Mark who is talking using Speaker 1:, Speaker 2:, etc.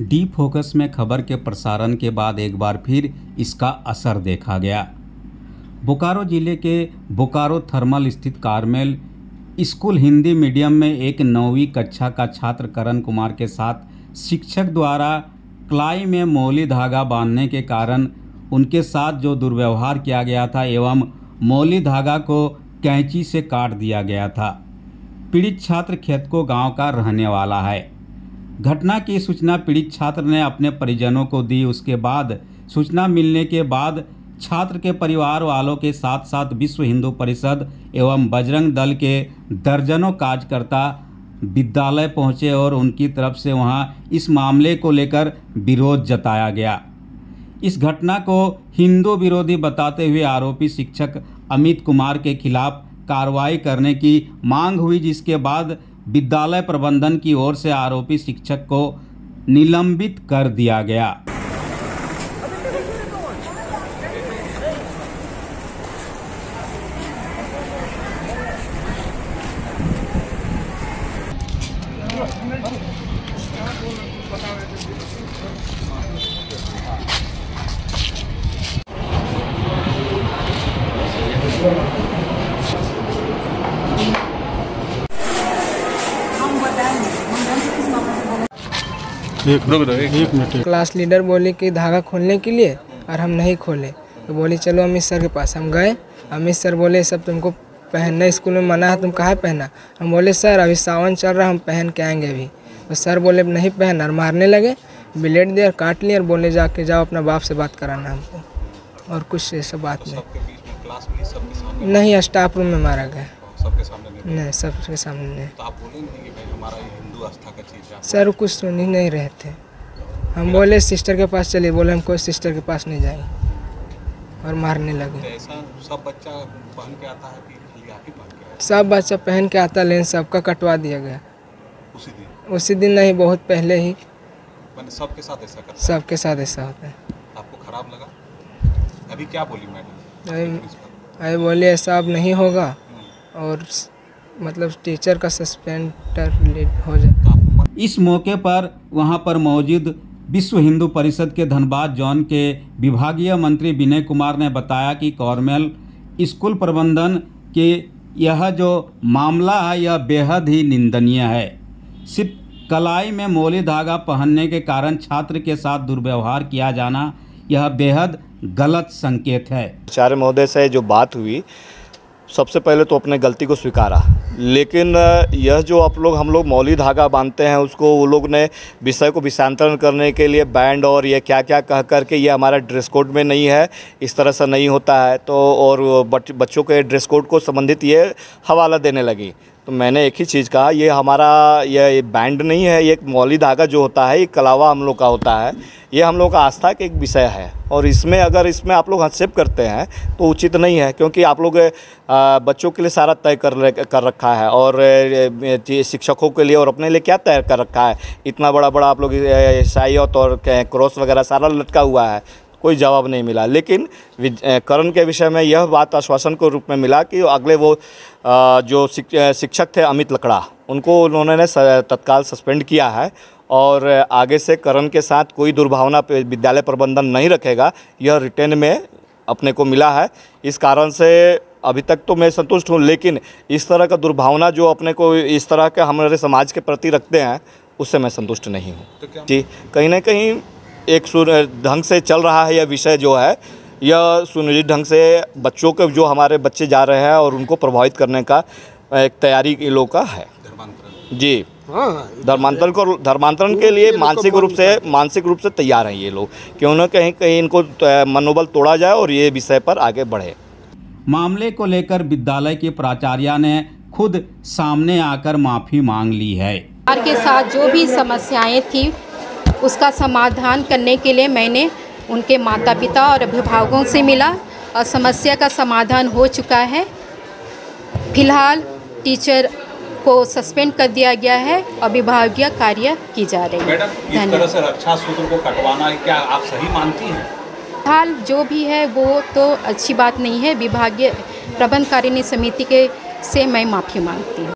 Speaker 1: D focus में खबर के प्रसारण के बाद एक बार फिर इसका असर देखा गया। बोकारो ज़िले के बोकारो थर्मल स्थित कारमेल स्कूल हिंदी मीडियम में एक नौवीं कक्षा का छात्र करण कुमार के साथ शिक्षक द्वारा क्लाई में मौली धागा बांधने के कारण उनके साथ जो दुर्व्यवहार किया गया था एवं मौली धागा को कैंची से काट दिया गया था। पीड़ित छात्र खेतको गाँव का रहने वाला है। घटना की सूचना पीड़ित छात्र ने अपने परिजनों को दी। उसके बाद सूचना मिलने के बाद छात्र के परिवार वालों के साथ साथ विश्व हिंदू परिषद एवं बजरंग दल के दर्जनों कार्यकर्ता विद्यालय पहुँचे और उनकी तरफ़ से वहाँ इस मामले को लेकर विरोध जताया गया। इस घटना को हिंदू विरोधी बताते हुए आरोपी शिक्षक अमित कुमार के खिलाफ कार्रवाई करने की मांग हुई, जिसके बाद विद्यालय प्रबंधन की ओर से आरोपी शिक्षक को निलंबित कर दिया गया।
Speaker 2: एक रुक एक, एक मिनट
Speaker 3: क्लास लीडर बोले कि धागा खोलने के लिए और हम नहीं खोले। तो बोले चलो अमित सर के पास हम गए। अमित सर बोले सब तुमको पहनना स्कूल में मना है तुम कहाँ पहना? हम बोले सर अभी सावन चल रहा हम पहन के आएँगे अभी। तो सर बोले नहीं पहन। और मारने लगे। ब्लेड दिया और काट लिया और बोले जाके जाओ अपना बाप से बात कराना हमको। और कुछ ऐसा बात नहीं। नहीं? स्टाफ रूम में मारा गया।
Speaker 4: सबके सामने नहीं?
Speaker 3: नहीं सबके सामने नहीं।
Speaker 4: तो हिंदू आस्था का चीज़ है।
Speaker 3: सर कुछ सुन ही नहीं रहे थे हम बोले सिस्टर के पास चले बोले हम कोई सिस्टर के पास नहीं जाएँगे। और मारने
Speaker 4: तो
Speaker 3: लगे
Speaker 4: ऐसा सब बच्चा पहन के आता है कि खाली आप ही पहन के आए।
Speaker 3: सब बच्चा पहन के आता लेकिन सबका कटवा दिया गया।
Speaker 4: उसी दिन?
Speaker 3: उसी दिन नहीं बहुत पहले ही।
Speaker 4: मैंने सबके साथ ऐसा करता
Speaker 3: सबके साथ ऐसा होता है।
Speaker 4: आपको खराब लगा? अभी क्या बोली मैडम?
Speaker 3: अभी बोले ऐसा अब नहीं होगा। और स- मतलब टीचर का सस्पेंडर हो
Speaker 4: तो मन
Speaker 1: इस मौके पर वहाँ पर मौजूद विश्व हिंदू परिषद के धनबाद जोन के विभागीय मंत्री विनय कुमार ने बताया कि कॉर्मेल स्कूल प्रबंधन के यह जो मामला है यह बेहद ही निंदनीय है। सिर्फ़ कलाई में मोली धागा पहनने के कारण छात्र के साथ दुर्व्यवहार किया जाना यह बेहद गलत संकेत है।
Speaker 5: आचार्य महोदय से जो बात हुई सबसे पहले तो अपने गलती को स्वीकारा। लेकिन यह जो आप लोग हम लोग मौली धागा बांधते हैं उसको वो लोग ने विषय को विषांतरण करने के लिए बैंड और ये क्या क्या कह कर के ये हमारा ड्रेस कोड में नहीं है इस तरह से नहीं होता है। तो और बच, बच्चों के ड्रेस कोड को संबंधित ये हवाला देने लगी। तो मैंने एक ही चीज़ कहा ये हमारा ये बैंड नहीं है ये एक मौली धागा जो होता है ये कलावा हम लोग का होता है। ये हम लोग का आस्था का एक विषय है। और इसमें अगर इसमें आप लोग हस्तक्षेप करते हैं तो उचित नहीं है क्योंकि आप लोग बच्चों के लिए सारा तय कर कर रखा है और शिक्षकों के लिए और अपने लिए क्या तैयार कर रखा है? इतना बड़ा बड़ा आप लोग ईसाइत और क्रॉस वगैरह सारा लटका हुआ है, कोई जवाब नहीं मिला। लेकिन करण के विषय में यह बात आश्वासन के रूप में मिला कि अगले वो जो शिक्षक थे अमित लकड़ा, उनको उन्होंने तत्काल सस्पेंड किया है और आगे से करण के साथ कोई दुर्भावना विद्यालय प्रबंधन नहीं रखेगा, यह रिटेन में अपने को मिला है। इस कारण से अभी तक तो मैं संतुष्ट हूँ लेकिन इस तरह का दुर्भावना जो अपने को इस तरह के हमारे समाज के प्रति रखते हैं उससे मैं संतुष्ट नहीं हूँ।
Speaker 4: तो
Speaker 5: जी कहीं ना कहीं एक ढंग से चल रहा है यह विषय जो है यह सुनिश्चित ढंग से बच्चों के जो हमारे बच्चे जा रहे हैं और उनको प्रभावित करने का एक तैयारी इन लोग का है।
Speaker 4: धर्मांतरण।
Speaker 5: जी। धर्मांतरण को धर्मांतरण के लिए मानसिक रूप से मानसिक रूप से तैयार हैं ये लोग। क्यों ना कहीं कहीं इनको मनोबल तोड़ा जाए और ये विषय पर आगे बढ़े।
Speaker 1: मामले को लेकर विद्यालय के प्राचार्या ने खुद सामने आकर माफ़ी मांग ली है।
Speaker 6: परिवार के साथ जो भी समस्याएँ थी उसका समाधान करने के लिए मैंने उनके माता पिता और अभिभावकों से मिला। और समस्या का समाधान हो चुका है। फ़िलहाल टीचर को सस्पेंड कर दिया गया है। और विभागीय कार्य की जा रही है।
Speaker 4: मैडम इस तरह
Speaker 6: धन्यवाद।
Speaker 4: से रक्षा सूत्र को कटवाना क्या आप सही मानती हैं?
Speaker 6: फ़िलहाल जो भी है वो तो अच्छी बात नहीं है। विभागीय प्रबंधकारिणी समिति के से मैं माफ़ी मांगती हूँ।